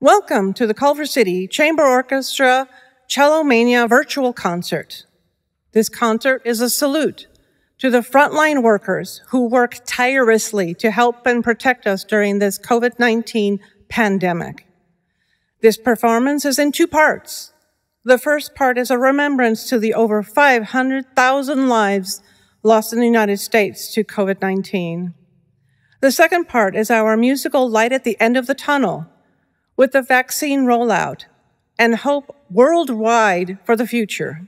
Welcome to the Culver City Chamber Orchestra Cello Mania virtual concert. This concert is a salute to the frontline workers who work tirelessly to help and protect us during this COVID-19 pandemic. This performance is in two parts. The first part is a remembrance to the over 500,000 lives lost in the United States to COVID-19. The second part is our musical light at the end of the tunnel with the vaccine rollout and hope worldwide for the future.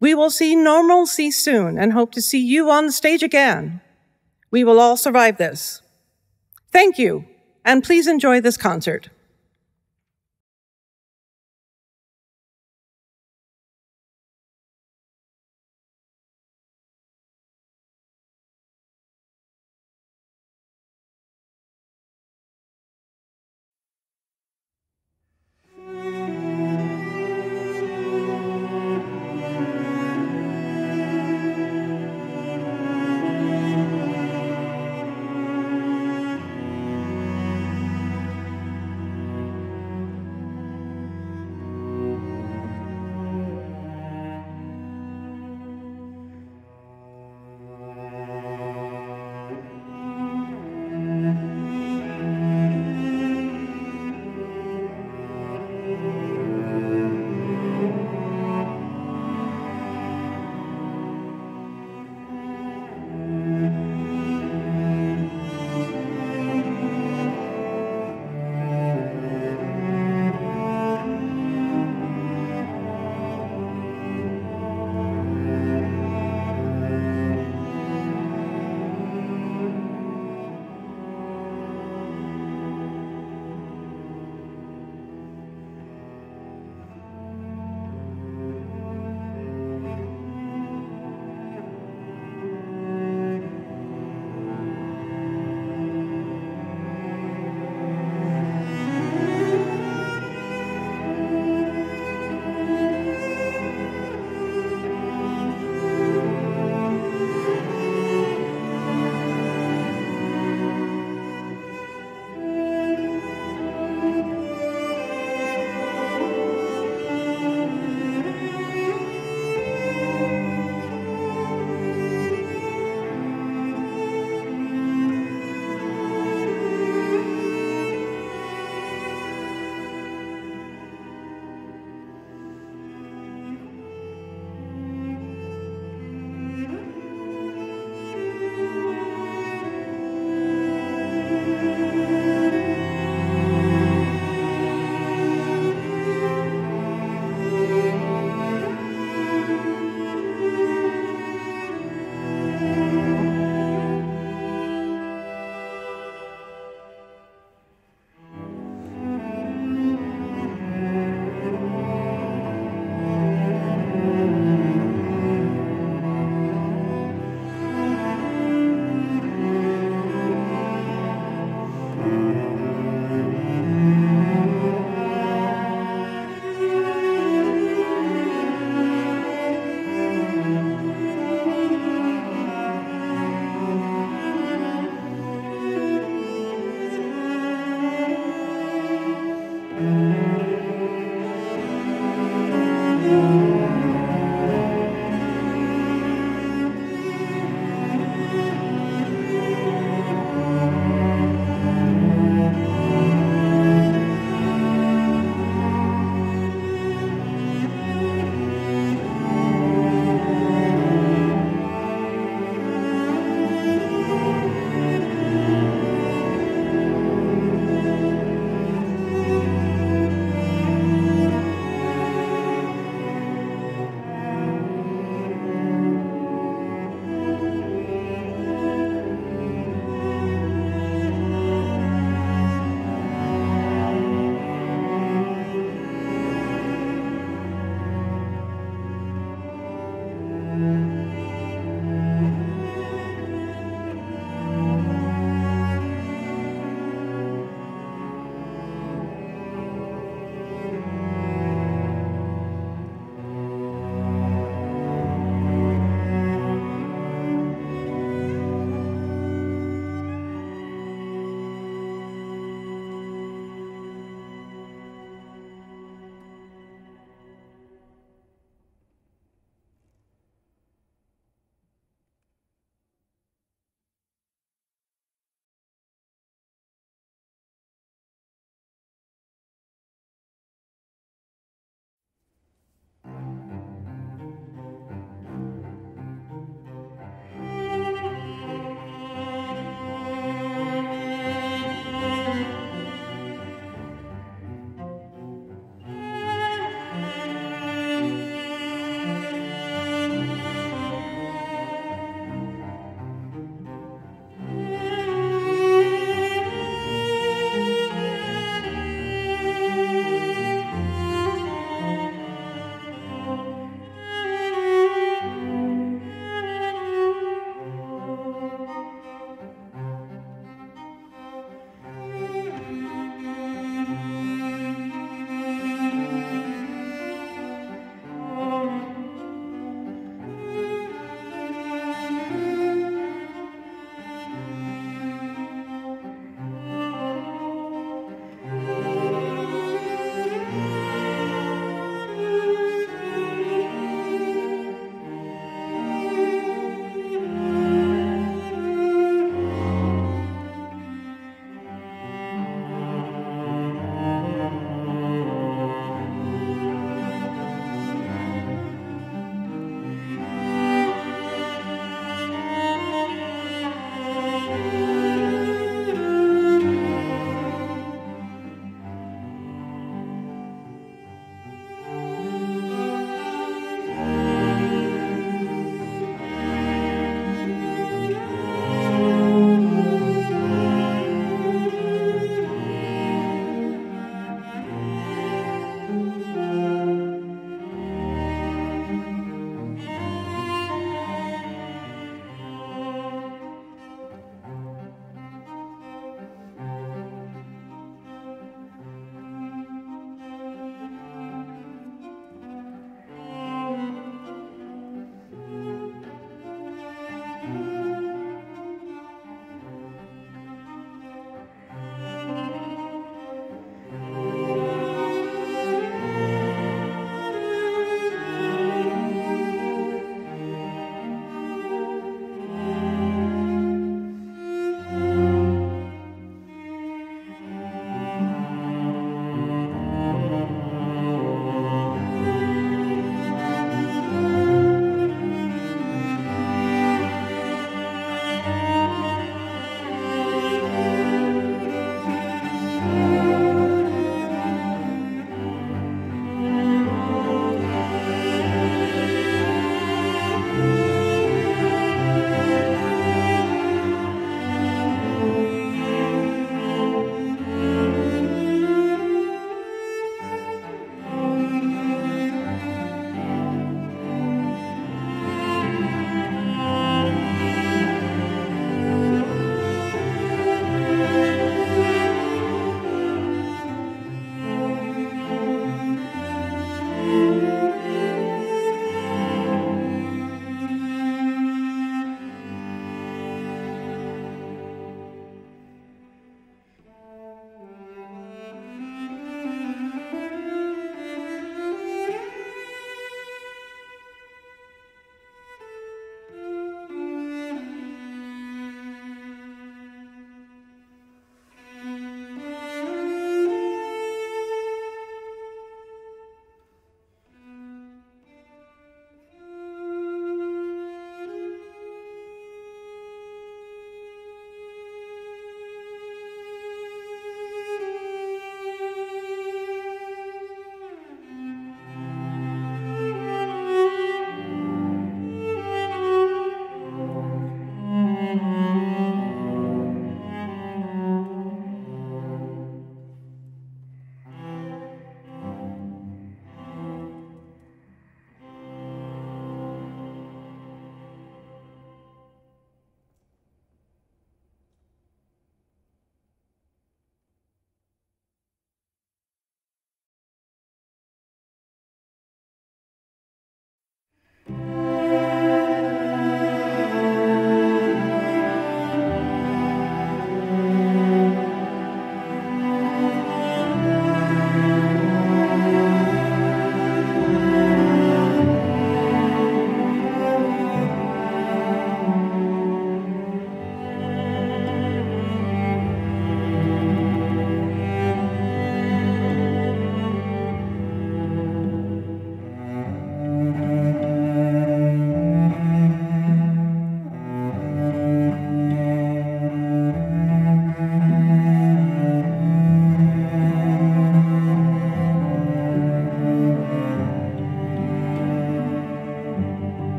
We will see normalcy soon and hope to see you on the stage again. We will all survive this. Thank you, and please enjoy this concert.